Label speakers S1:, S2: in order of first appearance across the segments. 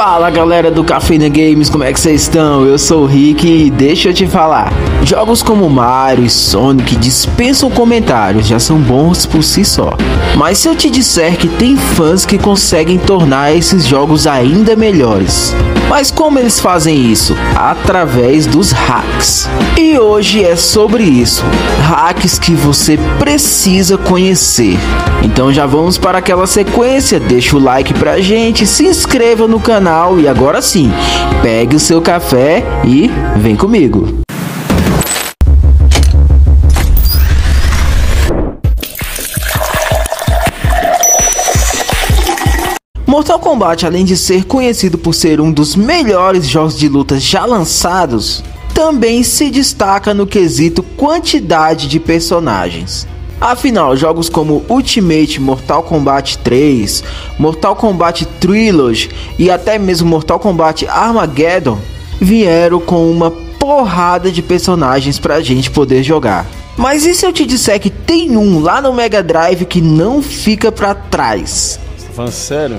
S1: Fala galera do Cafeína Games, como é que vocês estão? Eu sou o Rick e deixa eu te falar. Jogos como Mario e Sonic dispensam comentários, já são bons por si só. Mas se eu te disser que tem fãs que conseguem tornar esses jogos ainda melhores. Mas como eles fazem isso? Através dos hacks. E hoje é sobre isso. Hacks que você precisa conhecer. Então já vamos para aquela sequência, deixa o like pra gente, se inscreva no canal e agora sim, pegue o seu café e vem comigo. Mortal Kombat, além de ser conhecido por ser um dos melhores jogos de luta já lançados, também se destaca no quesito quantidade de personagens. Afinal, jogos como Ultimate Mortal Kombat 3, Mortal Kombat Trilogy e até mesmo Mortal Kombat Armageddon vieram com uma porrada de personagens pra gente poder jogar. Mas e se eu te disser que tem um lá no Mega Drive que não fica pra trás?
S2: Tá falando sério?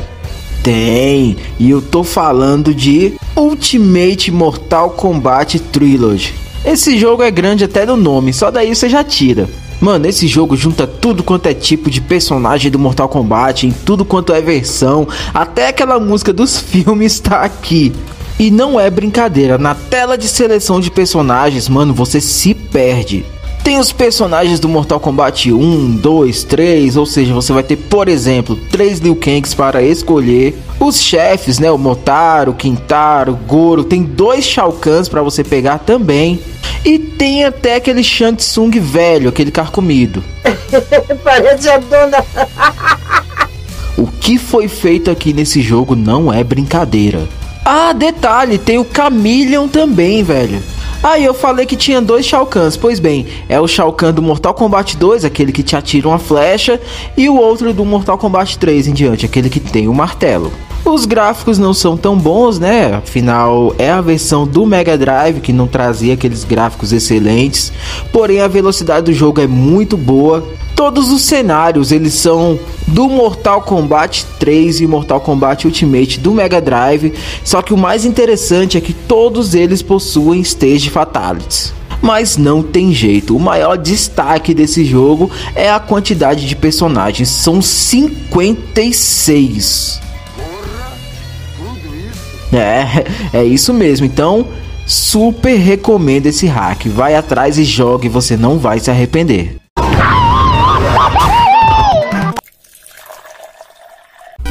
S1: Tem, e eu tô falando de Ultimate Mortal Kombat Trilogy. Esse jogo é grande até no nome, só daí você já tira. Mano, esse jogo junta tudo quanto é tipo de personagem do Mortal Kombat, em tudo quanto é versão, até aquela música dos filmes tá aqui. E não é brincadeira, na tela de seleção de personagens, mano, você se perde. Tem os personagens do Mortal Kombat 1, 2, 3, ou seja, você vai ter, por exemplo, 3 Liu Kangs para escolher. Os chefes, né, o Motaro, Quintaro, Goro, tem dois Shao Kahns para você pegar também. E tem até aquele Shang Tsung velho, aquele carcomido.
S3: Parece a dona.
S1: o que foi feito aqui nesse jogo não é brincadeira. Ah, detalhe, tem o Chameleon também, velho. Aí eu falei que tinha dois Shao Kahns, pois bem, é o Shao Kahn do Mortal Kombat 2, aquele que te atira uma flecha, e o outro do Mortal Kombat 3 em diante, aquele que tem o martelo. Os gráficos não são tão bons, né? Afinal, é a versão do Mega Drive que não trazia aqueles gráficos excelentes. Porém, a velocidade do jogo é muito boa. Todos os cenários eles são do Mortal Kombat 3 e Mortal Kombat Ultimate do Mega Drive. Só que o mais interessante é que todos eles possuem stage fatalities. Mas não tem jeito, o maior destaque desse jogo é a quantidade de personagens, são 56. É, é isso mesmo. Então, super recomendo esse hack. Vai atrás e jogue, você não vai se arrepender.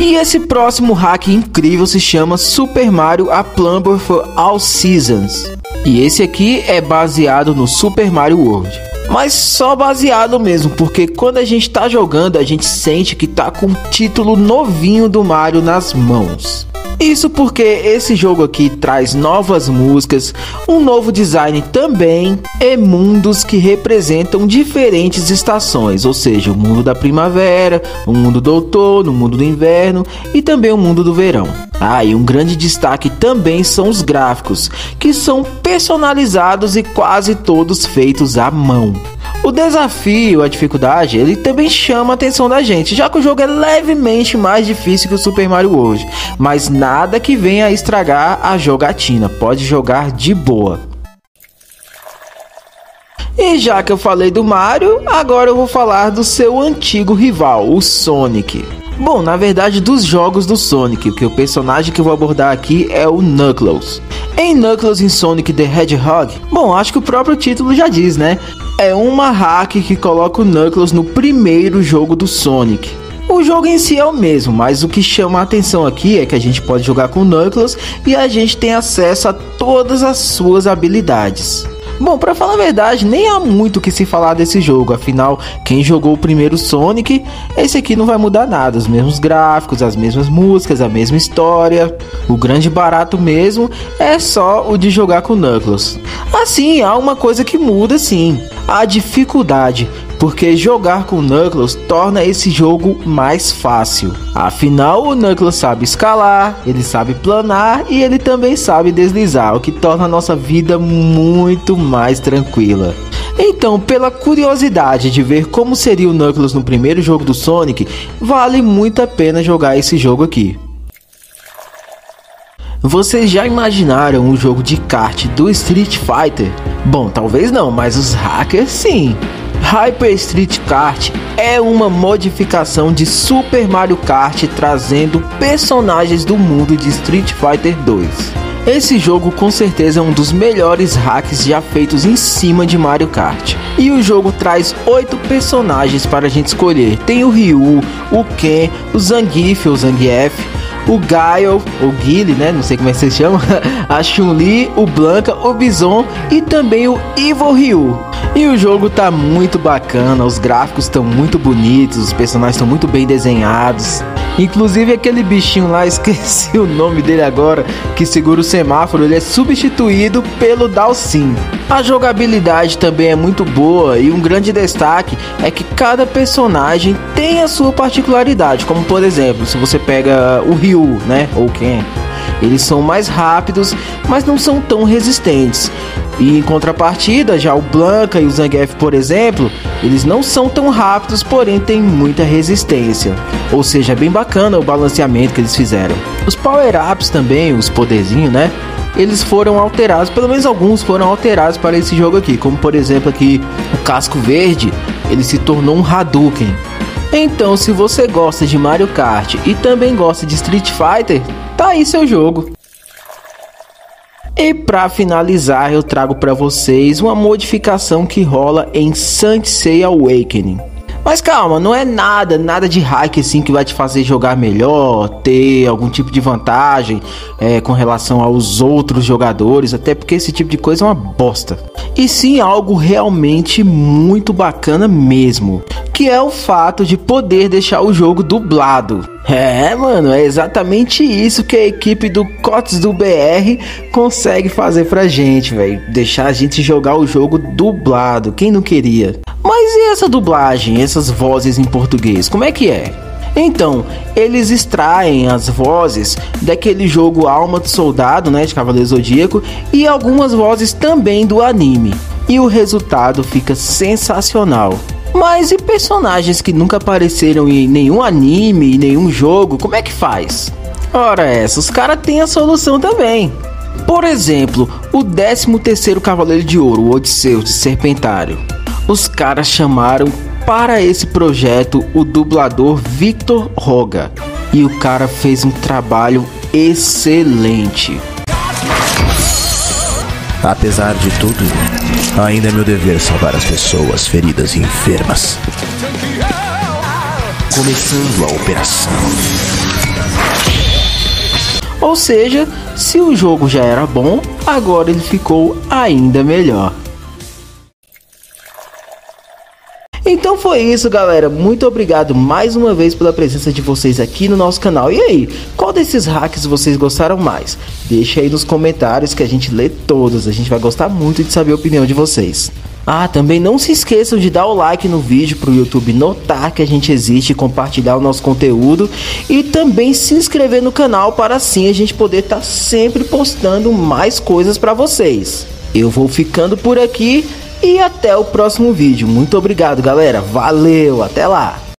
S1: E esse próximo hack incrível se chama Super Mario A Plumber for All Seasons. E esse aqui é baseado no Super Mario World. Mas só baseado mesmo, porque quando a gente tá jogando, a gente sente que tá com o título novinho do Mario nas mãos. Isso porque esse jogo aqui traz novas músicas, um novo design também e mundos que representam diferentes estações, ou seja, o mundo da primavera, o mundo do outono, o mundo do inverno e também o mundo do verão. Ah, e um grande destaque também são os gráficos, que são personalizados e quase todos feitos à mão. O desafio, a dificuldade, ele também chama a atenção da gente, já que o jogo é levemente mais difícil que o Super Mario World, mas nada que venha a estragar a jogatina, pode jogar de boa. E já que eu falei do Mario, agora eu vou falar do seu antigo rival, o Sonic. Bom, na verdade, dos jogos do Sonic, que o personagem que eu vou abordar aqui é o Knuckles. Em Knuckles em Sonic the Hedgehog, bom, acho que o próprio título já diz, né? É uma hack que coloca o Knuckles no primeiro jogo do Sonic. O jogo em si é o mesmo, mas o que chama a atenção aqui é que a gente pode jogar com o Knuckles e a gente tem acesso a todas as suas habilidades. Bom, para falar a verdade, nem há muito que se falar desse jogo, afinal, quem jogou o primeiro Sonic, esse aqui não vai mudar nada, os mesmos gráficos, as mesmas músicas, a mesma história. O grande barato mesmo é só o de jogar com Knuckles. Assim, há uma coisa que muda sim, a dificuldade porque jogar com Knuckles torna esse jogo mais fácil. Afinal, o Knuckles sabe escalar, ele sabe planar e ele também sabe deslizar, o que torna a nossa vida muito mais tranquila. Então, pela curiosidade de ver como seria o Knuckles no primeiro jogo do Sonic, vale muito a pena jogar esse jogo aqui. Vocês já imaginaram o jogo de kart do Street Fighter? Bom, talvez não, mas os hackers sim. Hyper Street Kart é uma modificação de Super Mario Kart trazendo personagens do mundo de Street Fighter 2. Esse jogo com certeza é um dos melhores hacks já feitos em cima de Mario Kart. E o jogo traz oito personagens para a gente escolher. Tem o Ryu, o Ken, o Zangief ou Zangief, o Gaio, o Guile, né? Não sei como é que se chama. A Chun-Li, o Blanca, o Bison e também o Evil Ryu. E o jogo tá muito bacana, os gráficos estão muito bonitos, os personagens estão muito bem desenhados. Inclusive aquele bichinho lá, esqueci o nome dele agora, que segura o semáforo, ele é substituído pelo Dalsin. A jogabilidade também é muito boa e um grande destaque é que cada personagem tem a sua particularidade, como por exemplo, se você pega o Ryu, né, ou quem eles são mais rápidos, mas não são tão resistentes. E em contrapartida, já o Blanca e o Zangief, por exemplo, eles não são tão rápidos, porém têm muita resistência. Ou seja, é bem bacana o balanceamento que eles fizeram. Os power-ups também, os poderzinhos, né? Eles foram alterados, pelo menos alguns foram alterados para esse jogo aqui, como por exemplo aqui o casco verde, ele se tornou um Hadouken. Então, se você gosta de Mario Kart e também gosta de Street Fighter, tá aí seu jogo. E para finalizar, eu trago para vocês uma modificação que rola em Saint Awakening. Mas calma, não é nada, nada de hack assim que vai te fazer jogar melhor, ter algum tipo de vantagem é, com relação aos outros jogadores, até porque esse tipo de coisa é uma bosta. E sim algo realmente muito bacana mesmo que é o fato de poder deixar o jogo dublado. É, mano, é exatamente isso que a equipe do COTS do BR consegue fazer pra gente, velho. Deixar a gente jogar o jogo dublado. Quem não queria? Mas e essa dublagem, essas vozes em português? Como é que é? Então, eles extraem as vozes daquele jogo Alma do Soldado, né, de Cavaleiro Zodíaco, e algumas vozes também do anime. E o resultado fica sensacional. Mas e personagens que nunca apareceram em nenhum anime, nenhum jogo, como é que faz? Ora essa, os caras têm a solução também. Por exemplo, o 13 terceiro Cavaleiro de Ouro, o Odisseus de Serpentário. Os caras chamaram para esse projeto o dublador Victor Roga. E o cara fez um trabalho excelente.
S2: Apesar de tudo, ainda é meu dever salvar as pessoas feridas e enfermas. Começando a operação.
S1: Ou seja, se o jogo já era bom, agora ele ficou ainda melhor. Então foi isso, galera. Muito obrigado mais uma vez pela presença de vocês aqui no nosso canal. E aí, qual desses hacks vocês gostaram mais? Deixa aí nos comentários que a gente lê todos. A gente vai gostar muito de saber a opinião de vocês. Ah, também não se esqueçam de dar o like no vídeo para o YouTube notar que a gente existe, compartilhar o nosso conteúdo e também se inscrever no canal para assim a gente poder estar tá sempre postando mais coisas para vocês. Eu vou ficando por aqui e até o próximo vídeo. Muito obrigado, galera. Valeu, até lá.